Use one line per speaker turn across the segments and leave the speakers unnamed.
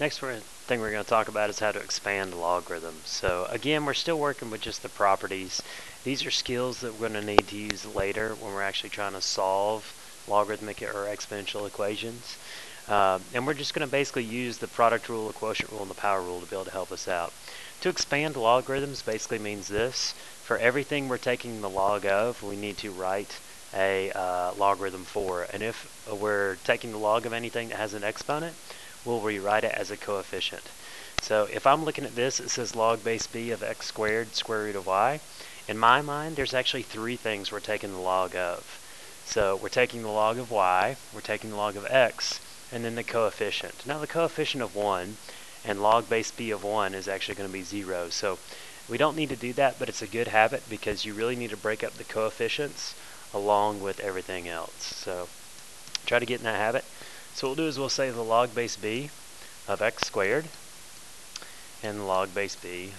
Next thing we're going to talk about is how to expand logarithms. So again, we're still working with just the properties. These are skills that we're going to need to use later when we're actually trying to solve logarithmic or exponential equations. Uh, and we're just going to basically use the product rule, the quotient rule, and the power rule to be able to help us out. To expand logarithms basically means this. For everything we're taking the log of, we need to write a uh, logarithm for. And if we're taking the log of anything that has an exponent, we'll rewrite it as a coefficient. So if I'm looking at this, it says log base b of x squared square root of y. In my mind, there's actually three things we're taking the log of. So we're taking the log of y, we're taking the log of x, and then the coefficient. Now the coefficient of 1 and log base b of 1 is actually going to be 0. So we don't need to do that, but it's a good habit because you really need to break up the coefficients along with everything else. So try to get in that habit. So what we'll do is we'll say the log base b of x squared and log base b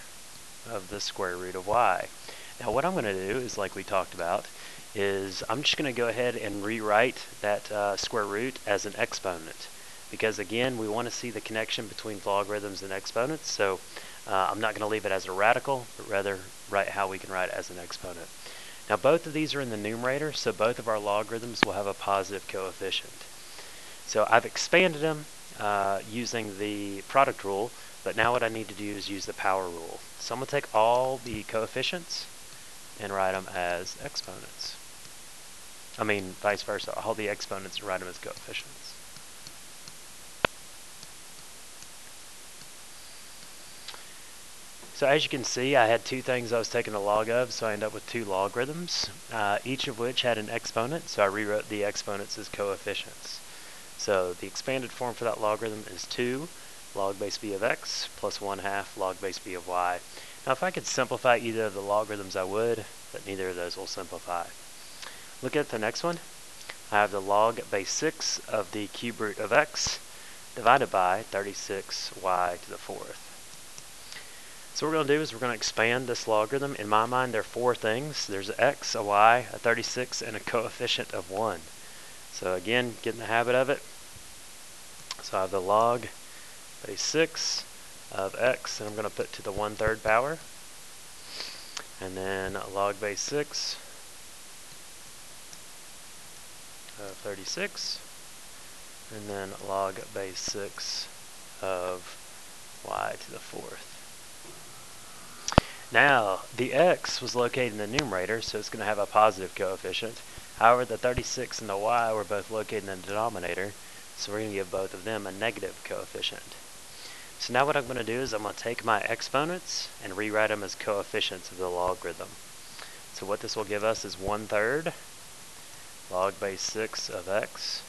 of the square root of y. Now what I'm going to do is like we talked about is I'm just going to go ahead and rewrite that uh, square root as an exponent because again we want to see the connection between logarithms and exponents so uh, I'm not going to leave it as a radical but rather write how we can write it as an exponent. Now both of these are in the numerator so both of our logarithms will have a positive coefficient. So I've expanded them uh, using the product rule, but now what I need to do is use the power rule. So I'm going to take all the coefficients and write them as exponents. I mean, vice versa, all the exponents and write them as coefficients. So as you can see, I had two things I was taking the log of, so I end up with two logarithms, uh, each of which had an exponent, so I rewrote the exponents as coefficients. So the expanded form for that logarithm is 2 log base b of x plus 1 half log base b of y. Now if I could simplify either of the logarithms I would, but neither of those will simplify. Look at the next one. I have the log base 6 of the cube root of x divided by 36y to the fourth. So what we're going to do is we're going to expand this logarithm. In my mind, there are four things. There's an x, a y, a 36, and a coefficient of 1. So again, get in the habit of it. So I have the log base 6 of x, and I'm going to put to the 1 third power. And then log base 6 of 36. And then log base 6 of y to the fourth. Now, the x was located in the numerator, so it's going to have a positive coefficient. However, the 36 and the y were both located in the denominator, so we're going to give both of them a negative coefficient. So now what I'm going to do is I'm going to take my exponents and rewrite them as coefficients of the logarithm. So what this will give us is 1 third log base 6 of x.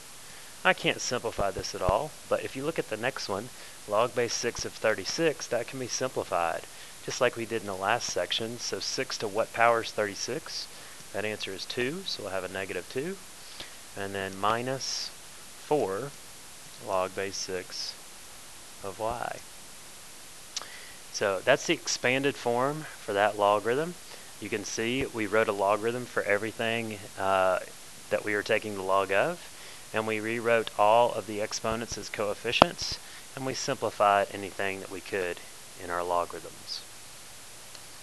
I can't simplify this at all, but if you look at the next one, log base 6 of 36, that can be simplified, just like we did in the last section. So 6 to what power is 36? That answer is 2, so we'll have a negative 2. And then minus 4 log base 6 of y. So that's the expanded form for that logarithm. You can see we wrote a logarithm for everything uh, that we were taking the log of, and we rewrote all of the exponents as coefficients, and we simplified anything that we could in our logarithms.